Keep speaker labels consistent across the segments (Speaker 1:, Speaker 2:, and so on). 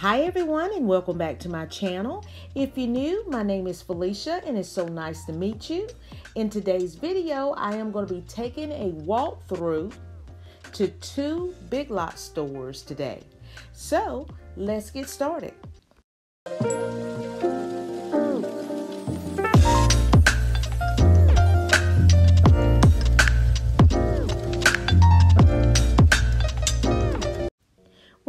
Speaker 1: Hi everyone and welcome back to my channel. If you're new, my name is Felicia and it's so nice to meet you. In today's video, I am going to be taking a walk through to two Big Lot stores today. So let's get started.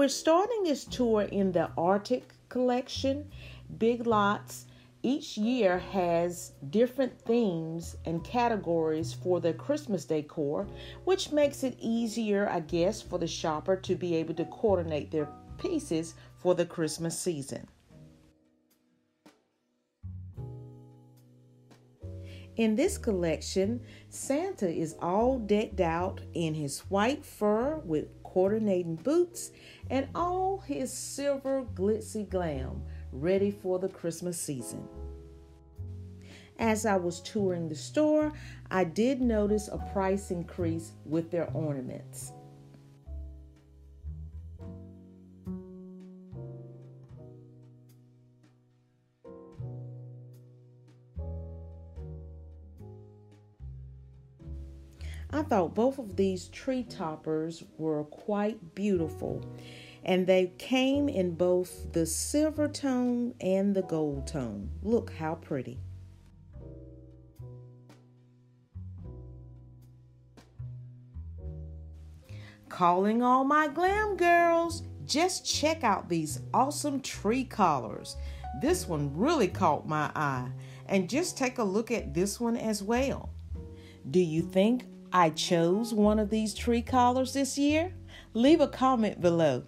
Speaker 1: We're starting this tour in the Arctic collection, Big Lots. Each year has different themes and categories for the Christmas decor, which makes it easier, I guess, for the shopper to be able to coordinate their pieces for the Christmas season. In this collection, Santa is all decked out in his white fur with coordinating boots and all his silver glitzy glam ready for the Christmas season. As I was touring the store, I did notice a price increase with their ornaments. Thought both of these tree toppers were quite beautiful, and they came in both the silver tone and the gold tone. Look how pretty. Calling all my glam girls, just check out these awesome tree collars. This one really caught my eye. And just take a look at this one as well. Do you think I chose one of these tree collars this year? Leave a comment below.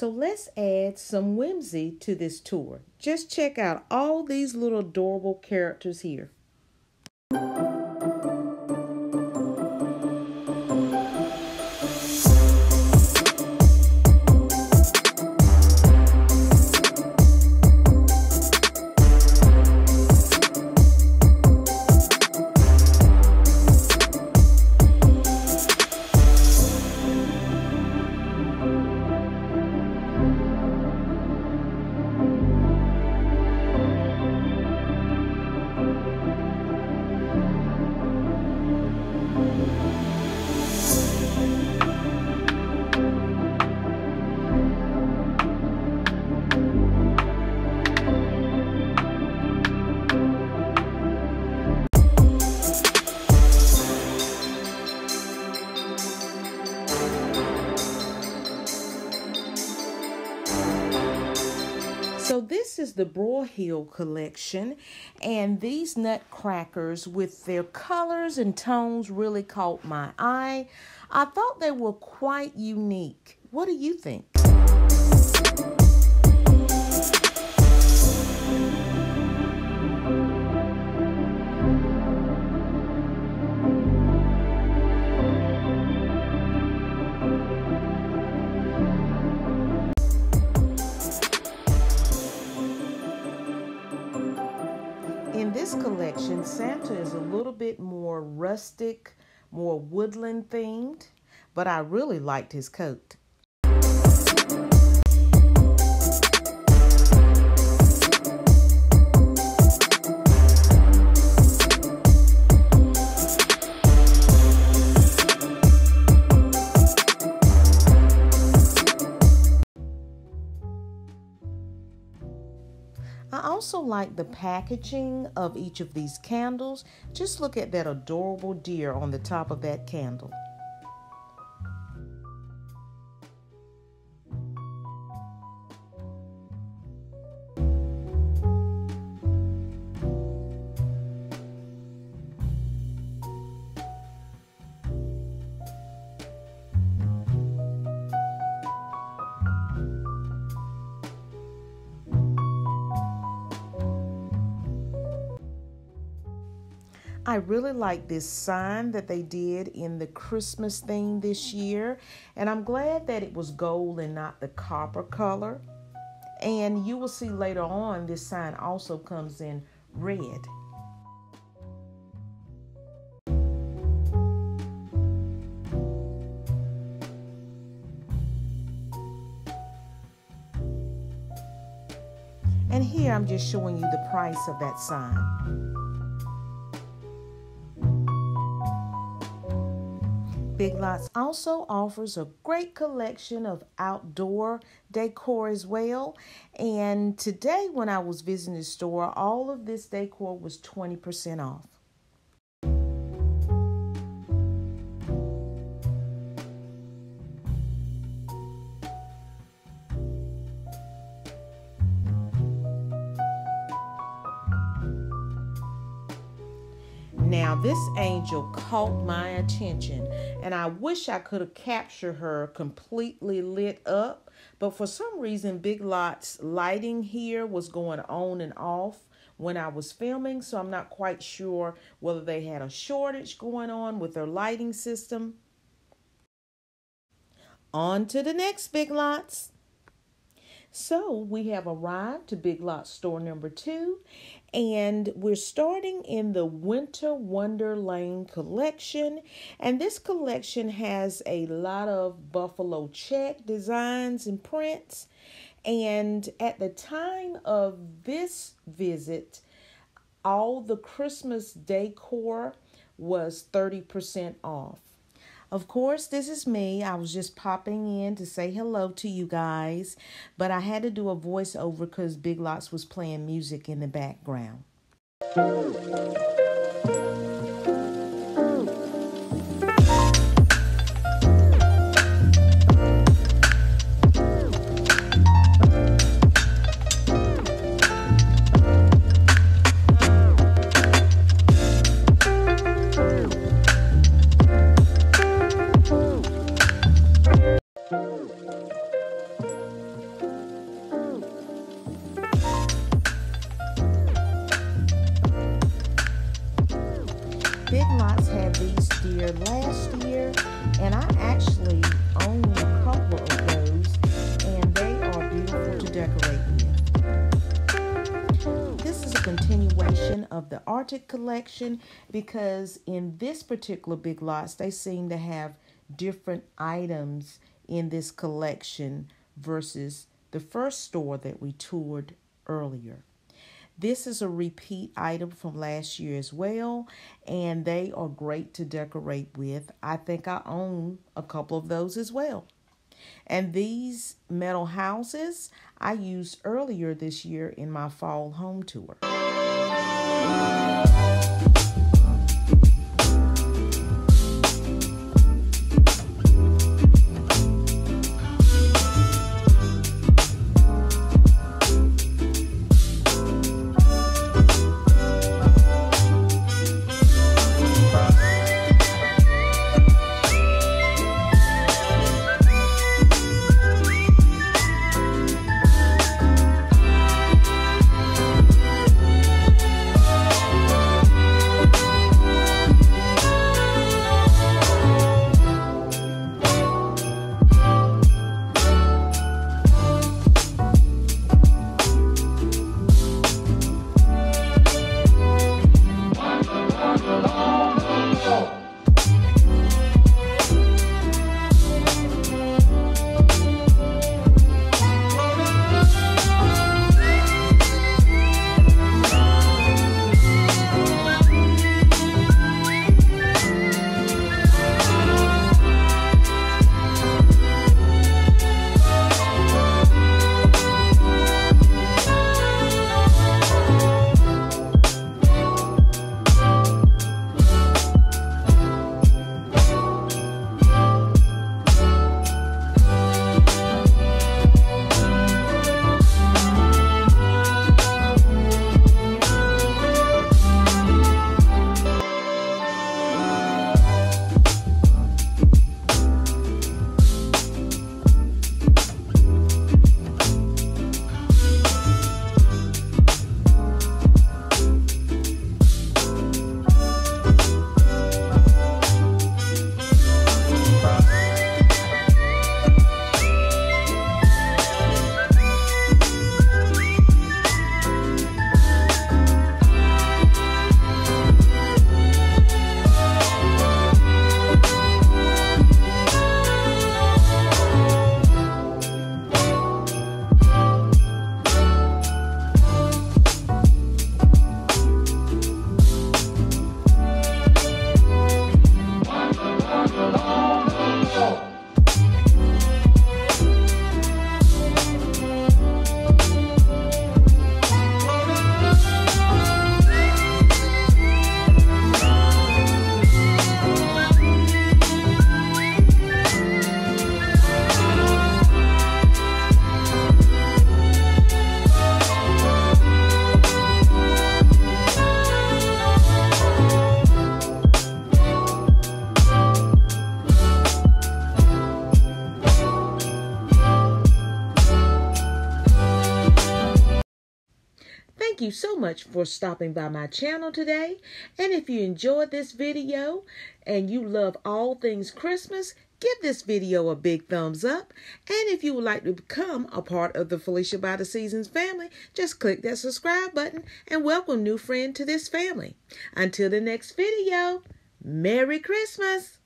Speaker 1: So let's add some whimsy to this tour. Just check out all these little adorable characters here. Is the Broyhill collection, and these nutcrackers with their colors and tones really caught my eye. I thought they were quite unique. What do you think? More rustic, more woodland themed, but I really liked his coat. Like the packaging of each of these candles. Just look at that adorable deer on the top of that candle. I really like this sign that they did in the Christmas theme this year, and I'm glad that it was gold and not the copper color. And you will see later on, this sign also comes in red. And here I'm just showing you the price of that sign. Big Lots also offers a great collection of outdoor decor as well. And today, when I was visiting the store, all of this decor was 20% off. This angel caught my attention, and I wish I could have captured her completely lit up, but for some reason, Big Lots lighting here was going on and off when I was filming, so I'm not quite sure whether they had a shortage going on with their lighting system. On to the next Big Lots. So we have arrived to Big Lot store number two, and we're starting in the Winter Wonderland collection. And this collection has a lot of buffalo check designs and prints. And at the time of this visit, all the Christmas decor was 30% off. Of course, this is me. I was just popping in to say hello to you guys, but I had to do a voiceover because Big Lots was playing music in the background. Big Lots had these deer last year, and I actually own a couple of those, and they are beautiful to decorate with. This is a continuation of the Arctic collection because in this particular Big Lots, they seem to have different items in this collection versus the first store that we toured earlier. This is a repeat item from last year as well, and they are great to decorate with. I think I own a couple of those as well. And these metal houses I used earlier this year in my fall home tour. Much for stopping by my channel today. And if you enjoyed this video and you love all things Christmas, give this video a big thumbs up. And if you would like to become a part of the Felicia by the Seasons family, just click that subscribe button and welcome new friend to this family. Until the next video, Merry Christmas!